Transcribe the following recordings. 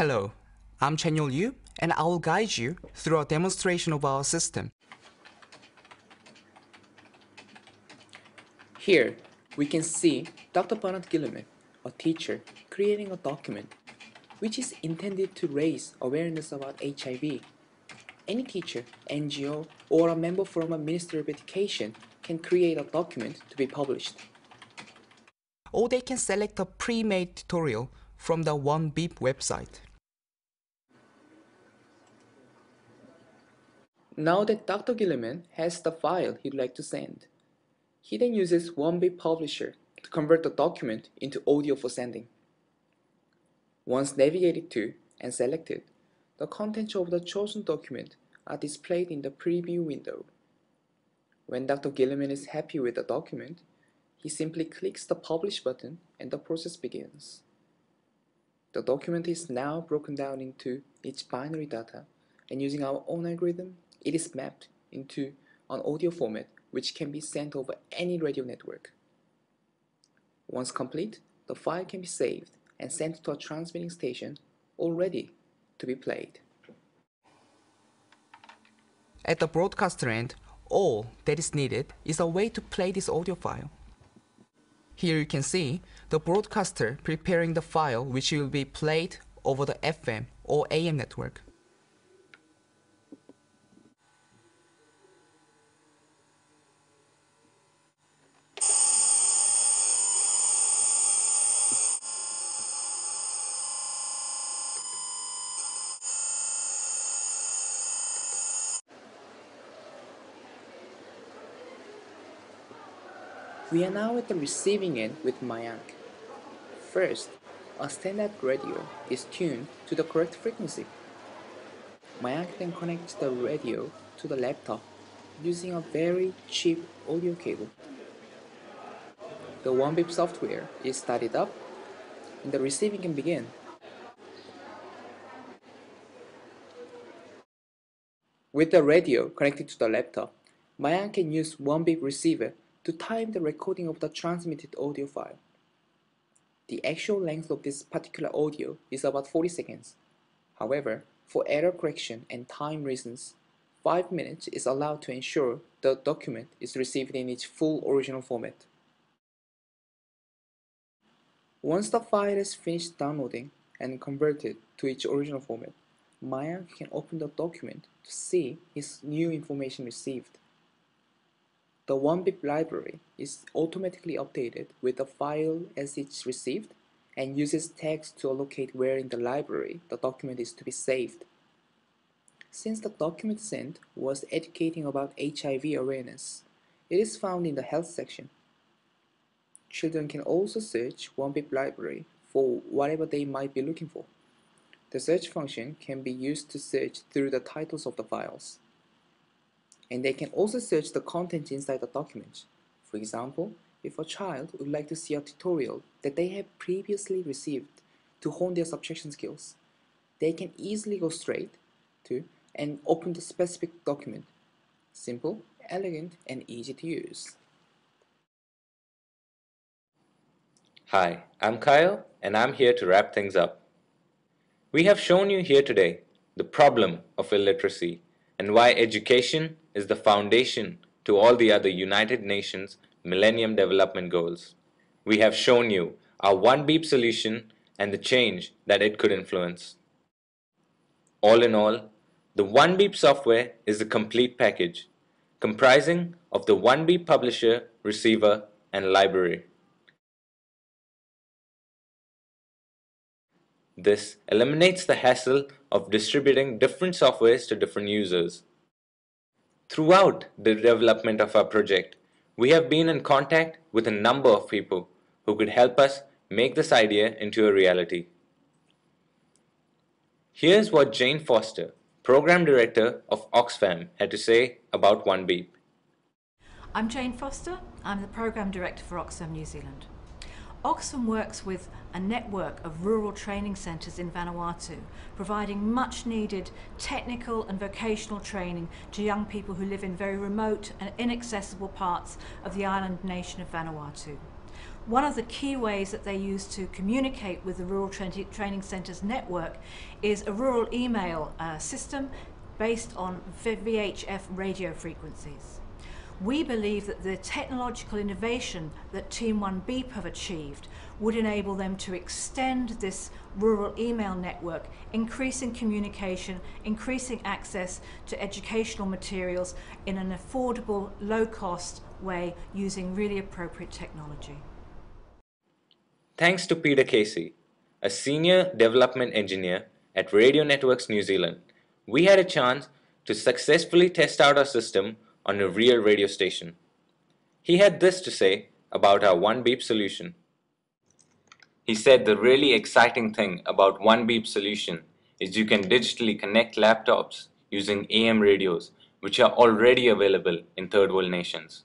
Hello, I'm Chanyeol Yoo, and I will guide you through a demonstration of our system. Here, we can see Dr. Bernard Gilliman, a teacher, creating a document which is intended to raise awareness about HIV. Any teacher, NGO, or a member from a Ministry of Education can create a document to be published. Or they can select a pre-made tutorial from the OneBeep website. Now that Dr. Gilliman has the file he'd like to send, he then uses OneBeep Publisher to convert the document into audio for sending. Once navigated to and selected, the contents of the chosen document are displayed in the preview window. When Dr. Gilliman is happy with the document, he simply clicks the Publish button and the process begins. The document is now broken down into its binary data and using our own algorithm, it is mapped into an audio format which can be sent over any radio network. Once complete, the file can be saved and sent to a transmitting station already to be played. At the broadcaster end, all that is needed is a way to play this audio file. Here you can see the broadcaster preparing the file which will be played over the FM or AM network. We are now at the receiving end with Mayank. First, a standard radio is tuned to the correct frequency. Mayank then connects the radio to the laptop using a very cheap audio cable. The OneBeep software is started up and the receiving can begin. With the radio connected to the laptop, Mayank can use OneBeep receiver to time the recording of the transmitted audio file. The actual length of this particular audio is about 40 seconds. However, for error correction and time reasons, 5 minutes is allowed to ensure the document is received in its full original format. Once the file is finished downloading and converted to its original format, Maya can open the document to see his new information received. The OneBeep library is automatically updated with the file as it's received and uses tags to allocate where in the library the document is to be saved. Since the document sent was educating about HIV awareness, it is found in the health section. Children can also search OneBeep library for whatever they might be looking for. The search function can be used to search through the titles of the files and they can also search the content inside the document. For example, if a child would like to see a tutorial that they have previously received to hone their subtraction skills, they can easily go straight to and open the specific document. Simple, elegant, and easy to use. Hi, I'm Kayo, and I'm here to wrap things up. We have shown you here today the problem of illiteracy and why education is the foundation to all the other United Nations Millennium Development Goals. We have shown you our OneBeep solution and the change that it could influence. All in all, the OneBeep software is a complete package comprising of the OneBeep publisher, receiver, and library. This eliminates the hassle of distributing different softwares to different users. Throughout the development of our project, we have been in contact with a number of people who could help us make this idea into a reality. Here's what Jane Foster, Program Director of Oxfam, had to say about OneBeep. I'm Jane Foster. I'm the Program Director for Oxfam New Zealand. Oxfam works with a network of rural training centres in Vanuatu, providing much needed technical and vocational training to young people who live in very remote and inaccessible parts of the island nation of Vanuatu. one of the key ways that they use to communicate with the Rural Tra- Training Centres network is a rural email uh, system based on VHF radio frequencies. We believe that the technological innovation that Team 1 Beep have achieved would enable them to extend this rural email network, increasing communication, increasing access to educational materials in an affordable, low cost way using really appropriate technology. Thanks to Peter Casey, a senior development engineer at Radio Networks New Zealand, we had a chance to successfully test out our system on a real radio station. He had this to say about our One Beep solution. He said the really exciting thing about One Beep solution is you can digitally connect laptops using AM radios, which are already available in third world nations.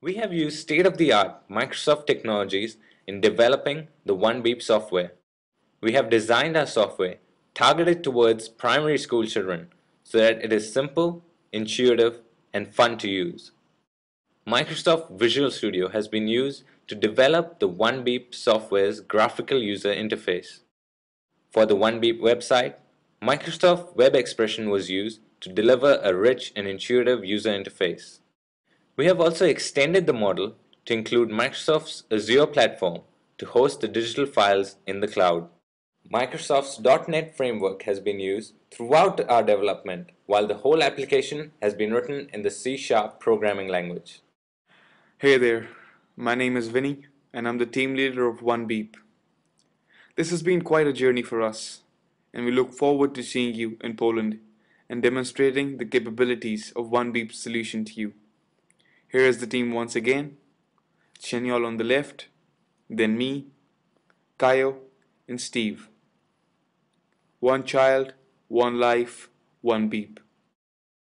We have used state-of-the-art Microsoft technologies in developing the One Beep software. We have designed our software targeted towards primary school children so that it is simple, intuitive, and fun to use. Microsoft Visual Studio has been used to develop the OneBeep software's graphical user interface. For the OneBeep website, Microsoft Web Expression was used to deliver a rich and intuitive user interface. We have also extended the model to include Microsoft's Azure platform to host the digital files in the cloud. Microsoft's .NET framework has been used throughout our development, while the whole application has been written in the C-sharp programming language. Hey there, my name is Vinny, and I'm the team leader of OneBeep. This has been quite a journey for us, and we look forward to seeing you in Poland and demonstrating the capabilities of OneBeep's solution to you. Here is the team once again Chanyeol on the left, then me, Kayo, and Steve. One child, one life, one beep.